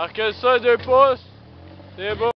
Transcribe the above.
Alors ça, deux pouces, c'est beau.